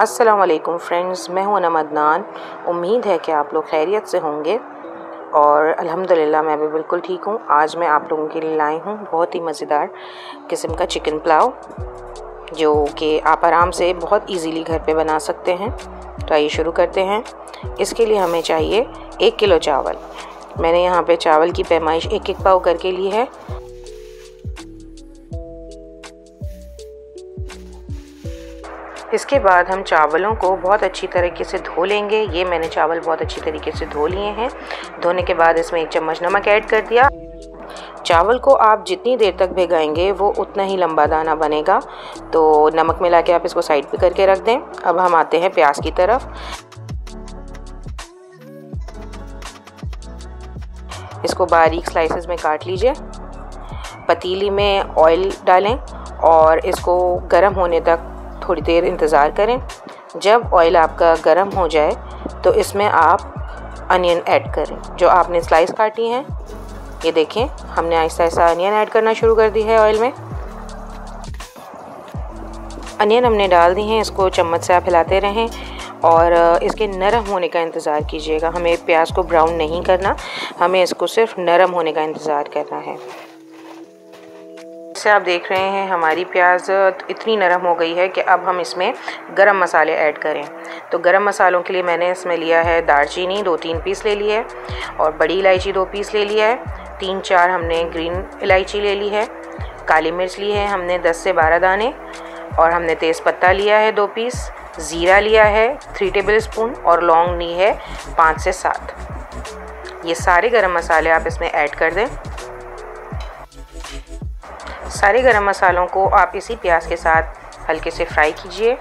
अस्सलाम वालेकुम फ्रेंड्स मैं हूँ अनम अदनान। उम्मीद है कि आप लोग खैरियत से होंगे। और अल्हम्दुलिल्लाह, मैं भी बिल्कुल ठीक हूँ। आज मैं आप लोगों के लिए लाई हूँ बहुत ही मज़ेदार किस्म का चिकन पुलाव, जो कि आप आराम से बहुत इजीली घर पे बना सकते हैं। तो आइए शुरू करते हैं। इसके लिए हमें चाहिए एक किलो चावल। मैंने यहाँ पे चावल की पैमाइश एक एक पाव करके ली है। इसके बाद हम चावलों को बहुत अच्छी तरीके से धो लेंगे। ये मैंने चावल बहुत अच्छी तरीके से धो लिए हैं। धोने के बाद इसमें एक चम्मच नमक ऐड कर दिया। चावल को आप जितनी देर तक भिगाएँगे, वो उतना ही लंबा दाना बनेगा। तो नमक मिला के आप इसको साइड पे करके रख दें। अब हम आते हैं प्याज की तरफ़। इसको बारीक स्लाइसेस में काट लीजिए। पतीली में ऑयल डालें और इसको गर्म होने तक थोड़ी देर इंतज़ार करें। जब ऑयल आपका गर्म हो जाए तो इसमें आप अनियन ऐड करें, जो आपने स्लाइस काटी हैं। ये देखें, हमने आहिस्ता आहिस्ता अनियन ऐड करना शुरू कर दी है ऑयल में। अनियन हमने डाल दी हैं, इसको चम्मच से आप हिलाते रहें और इसके नरम होने का इंतज़ार कीजिएगा। हमें प्याज को ब्राउन नहीं करना, हमें इसको सिर्फ़ नरम होने का इंतज़ार करना है। जैसे आप देख रहे हैं, हमारी प्याज इतनी नरम हो गई है कि अब हम इसमें गरम मसाले ऐड करें। तो गरम मसालों के लिए मैंने इसमें लिया है दालचीनी, दो तीन पीस ले है और बड़ी इलायची दो पीस ले लिया है। तीन चार हमने ग्रीन इलायची ले ली है, काली मिर्च ली है हमने दस से बारह दाने और हमने तेज़पत्ता लिया है दो पीस, ज़ीरा लिया है थ्री टेबल स्पून और लौंग ली है पाँच से सात। ये सारे गरम मसाले आप इसमें ऐड कर दें। सारे गरम मसालों को आप इसी प्याज के साथ हल्के से फ्राई कीजिए,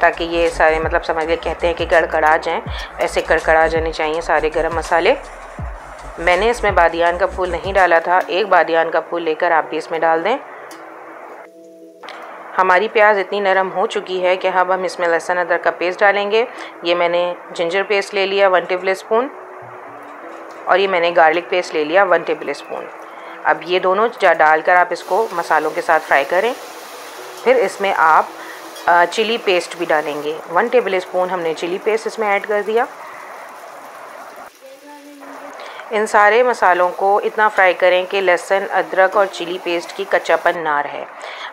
ताकि ये सारे मतलब समझ लिए कहते हैं कि गड़गड़ा जाएँ ऐसे कड़कड़ा जाने चाहिए सारे गरम मसाले। मैंने इसमें बादियान का फूल नहीं डाला था। एक बादियान का फूल लेकर आप भी इसमें डाल दें। हमारी प्याज इतनी नरम हो चुकी है कि अब हम इसमें लहसुन अदरक का पेस्ट डालेंगे। ये मैंने जिंजर पेस्ट ले लिया वन टेबल स्पून और ये मैंने गार्लिक पेस्ट ले लिया वन टेबल स्पून अब ये दोनों डालकर आप इसको मसालों के साथ फ्राई करें। फिर इसमें आप चिली पेस्ट भी डालेंगे। वन टेबल स्पून हमने चिली पेस्ट इसमें ऐड कर दिया। इन सारे मसालों को इतना फ्राई करें कि लहसुन, अदरक और चिली पेस्ट की कच्चापन ना रहे।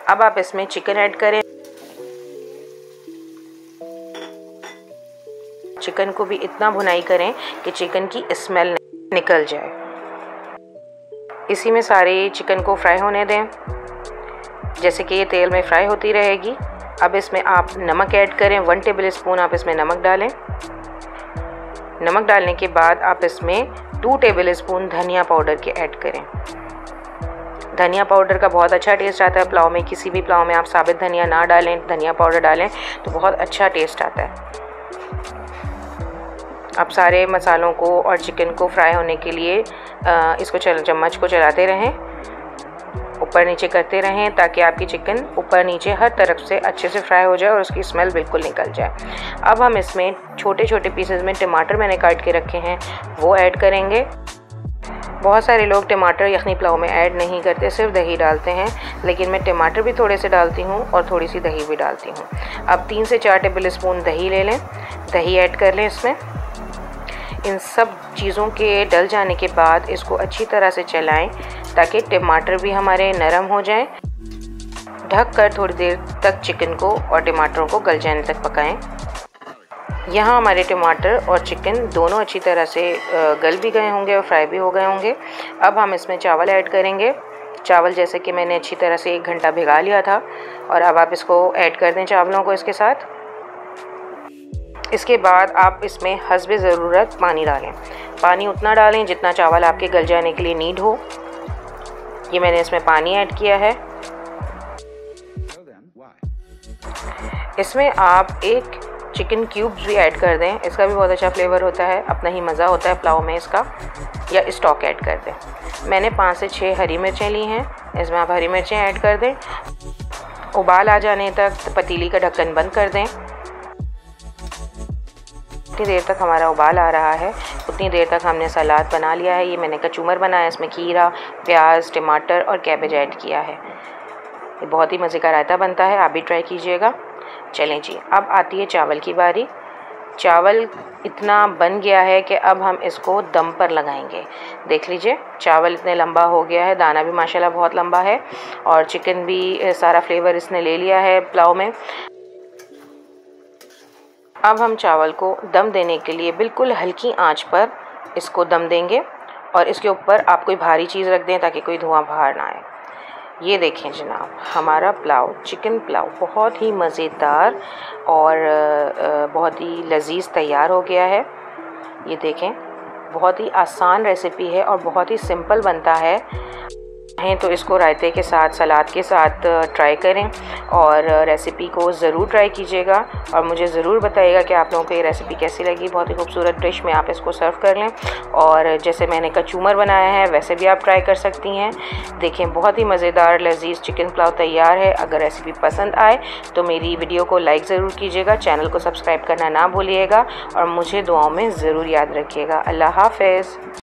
अब आप इसमें चिकन ऐड करें। चिकन को भी इतना भुनाई करें कि चिकन की स्मेल निकल जाए। इसी में सारे चिकन को फ्राई होने दें। जैसे कि ये तेल में फ्राई होती रहेगी। अब इसमें आप नमक ऐड करें। वन टेबल स्पून आप इसमें नमक डालें। नमक डालने के बाद आप इसमें टू टेबल स्पून धनिया पाउडर के ऐड करें। धनिया पाउडर का बहुत अच्छा टेस्ट आता है। पुलाव में, किसी भी पुलाव में आप साबित धनिया ना डालें, धनिया पाउडर डालें तो बहुत अच्छा टेस्ट आता है। अब सारे मसालों को और चिकन को फ्राई होने के लिए इसको चल, चम्मच को चलाते रहें। ऊपर नीचे करते रहें ताकि आपकी चिकन ऊपर नीचे हर तरफ़ से अच्छे से फ्राई हो जाए और उसकी स्मेल बिल्कुल निकल जाए। अब हम इसमें छोटे छोटे पीसेस में टमाटर मैंने काट के रखे हैं, वो ऐड करेंगे। बहुत सारे लोग टमाटर यखनी पुलाव में ऐड नहीं करते, सिर्फ़ दही डालते हैं, लेकिन मैं टमाटर भी थोड़े से डालती हूँ और थोड़ी सी दही भी डालती हूँ। अब तीन से चार टेबल स्पून दही ले लें, दही ऐड कर लें इसमें। इन सब चीज़ों के डल जाने के बाद इसको अच्छी तरह से चलाएँ, ताकि टमाटर भी हमारे नरम हो जाएँ। ढक कर थोड़ी देर तक चिकन को और टमाटरों को गल जाने तक पकाएँ। यहाँ हमारे टमाटर और चिकन दोनों अच्छी तरह से गल भी गए होंगे और फ्राई भी हो गए होंगे। अब हम इसमें चावल ऐड करेंगे। चावल जैसे कि मैंने अच्छी तरह से एक घंटा भिगा लिया था, और अब आप इसको ऐड कर दें चावलों को इसके साथ। इसके बाद आप इसमें हसब ज़रूरत पानी डालें। पानी उतना डालें जितना चावल आपके गल जाने के लिए नीड हो। ये मैंने इसमें पानी ऐड किया है। इसमें आप एक चिकन क्यूब्स भी ऐड कर दें। इसका भी बहुत अच्छा फ्लेवर होता है। अपना ही मज़ा होता है पुलाव में इसका। या स्टॉक ऐड कर दें। मैंने पाँच से छः हरी मिर्चें ली हैं। इसमें आप हरी मिर्चें ऐड कर दें। उबाल आ जाने तक पतीली का ढक्कन बंद कर दें। जितनी देर तक हमारा उबाल आ रहा है, उतनी देर तक हमने सलाद बना लिया है। ये मैंने कचूमर बनाया, इसमें खीरा, प्याज, टमाटर और कैबेज ऐड किया है। ये बहुत ही मज़े का रायता बनता है, आप भी ट्राई कीजिएगा। चलें जी, अब आती है चावल की बारी। चावल इतना बन गया है कि अब हम इसको दम पर लगाएँगे। देख लीजिए, चावल इतने लंबा हो गया है, दाना भी माशाल्लाह बहुत लंबा है और चिकन भी सारा फ्लेवर इसने ले लिया है पुलाव में। अब हम चावल को दम देने के लिए बिल्कुल हल्की आँच पर इसको दम देंगे और इसके ऊपर आप कोई भारी चीज़ रख दें ताकि कोई धुआँ बाहर ना आए। ये देखें जनाब, हमारा पुलाव, चिकन पुलाव बहुत ही मज़ेदार और बहुत ही लजीज तैयार हो गया है। ये देखें, बहुत ही आसान रेसिपी है और बहुत ही सिंपल बनता है। हैं तो इसको रायते के साथ, सलाद के साथ ट्राई करें और रेसिपी को ज़रूर ट्राई कीजिएगा और मुझे ज़रूर बताइएगा कि आप लोगों को ये रेसिपी कैसी लगी। बहुत ही खूबसूरत डिश में आप इसको सर्व कर लें और जैसे मैंने कचूमर बनाया है, वैसे भी आप ट्राई कर सकती हैं। देखें, बहुत ही मज़ेदार, लजीज चिकन पुलाव तैयार है। अगर रेसिपी पसंद आए तो मेरी वीडियो को लाइक ज़रूर कीजिएगा चैनल को सब्सक्राइब करना ना भूलिएगा और मुझे दुआओं में ज़रूर याद रखिएगा। अल्लाह हाफिज़।